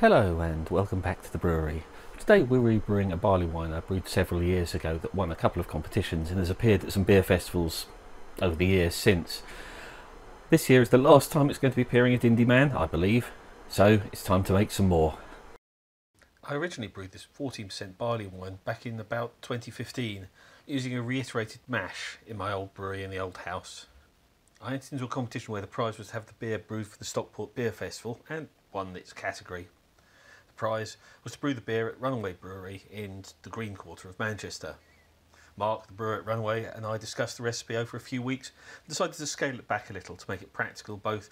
Hello and welcome back to the brewery. Today we're rebrewing a barley wine I brewed several years ago that won a couple of competitions and has appeared at some beer festivals over the years since. This year is the last time it's going to be appearing at Indyman, I believe, so it's time to make some more. I originally brewed this 14% barley wine back in about 2015 using a reiterated mash in my old brewery in the old house. I entered into a competition where the prize was to have the beer brewed for the Stockport Beer Festival and won its category prize was to brew the beer at Runaway Brewery in the Green Quarter of Manchester. Mark, the brewer at Runaway, and I discussed the recipe over a few weeks and decided to scale it back a little to make it practical, both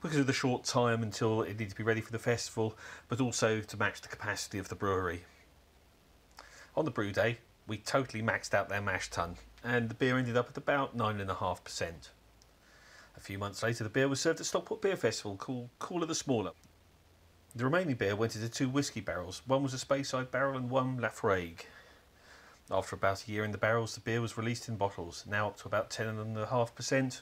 because of the short time until it needed to be ready for the festival, but also to match the capacity of the brewery. On the brew day, we totally maxed out their mash tun, and the beer ended up at about 9.5%. A few months later, the beer was served at Stockport Beer Festival called Caller the Smaller, the remaining beer went into two whisky barrels. One was a Speyside barrel and one Laphroaig. After about a year in the barrels, the beer was released in bottles, now up to about 10.5%,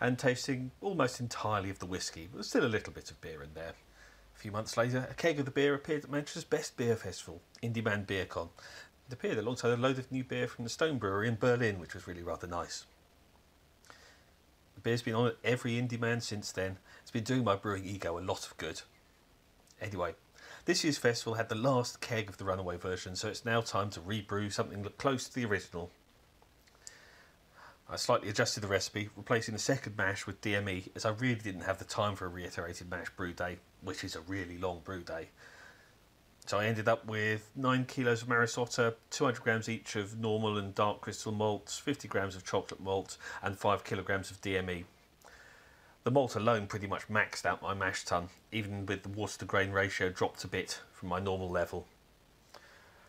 and tasting almost entirely of the whisky, but still a little bit of beer in there. A few months later, a keg of the beer appeared at Manchester's best beer festival, Indyman BeerCon. It appeared alongside a load of new beer from the Stone Brewery in Berlin, which was really rather nice. The beer's been on at every Indyman since then. It's been doing my brewing ego a lot of good. Anyway, this year's festival had the last keg of the runaway version, so it's now time to rebrew something close to the original. I slightly adjusted the recipe, replacing the second mash with DME, as I really didn't have the time for a reiterated mash brew day, which is a really long brew day. So I ended up with 9 kilos of Maris Otter, 200 grams each of normal and dark crystal malts, 50 grams of chocolate malt, and 5 kilograms of DME. The malt alone pretty much maxed out my mash tun, even with the water to grain ratio dropped a bit from my normal level.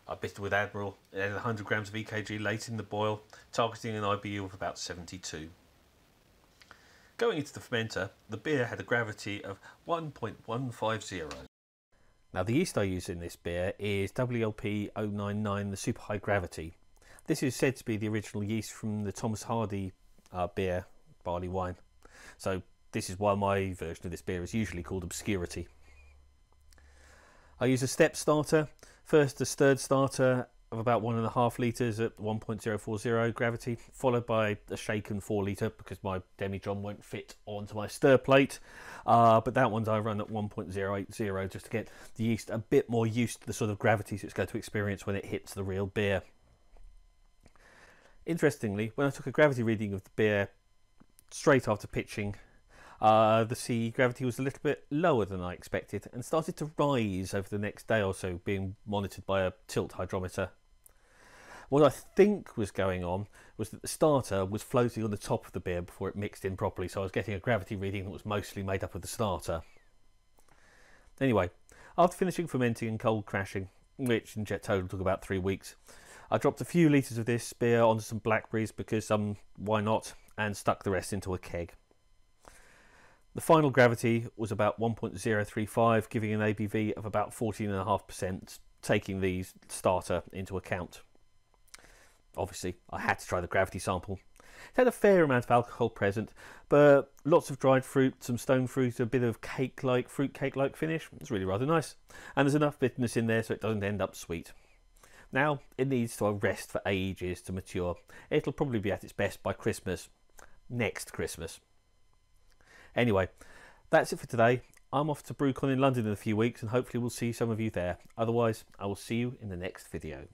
I bittered with Admiral and added 100 grams of EKG late in the boil, targeting an IBU of about 72. Going into the fermenter, the beer had a gravity of 1.150. Now the yeast I use in this beer is WLP 099, the super high gravity. This is said to be the original yeast from the Thomas Hardy uh, beer barley wine. So this is why my version of this beer is usually called Obscurity. I use a step starter. First a stirred starter of about one and a half litres at 1.040 gravity, followed by a shaken four litre because my demijohn won't fit onto my stir plate. Uh, but that one's I run at 1.080 just to get the yeast a bit more used to the sort of gravities it's going to experience when it hits the real beer. Interestingly, when I took a gravity reading of the beer straight after pitching uh, the sea gravity was a little bit lower than I expected and started to rise over the next day or so, being monitored by a tilt hydrometer. What I think was going on was that the starter was floating on the top of the beer before it mixed in properly, so I was getting a gravity reading that was mostly made up of the starter. Anyway, after finishing fermenting and cold crashing, which in jet total took about three weeks, I dropped a few litres of this beer onto some blackberries because um, why not, and stuck the rest into a keg. The final gravity was about 1.035, giving an ABV of about 14.5%, taking the starter into account. Obviously, I had to try the gravity sample. It had a fair amount of alcohol present, but lots of dried fruit, some stone fruit, a bit of cake-like, fruit cake-like finish. It's really rather nice. And there's enough bitterness in there so it doesn't end up sweet. Now, it needs to rest for ages to mature. It'll probably be at its best by Christmas. Next Christmas. Anyway, that's it for today. I'm off to BrewCon in London in a few weeks and hopefully we'll see some of you there. Otherwise, I will see you in the next video.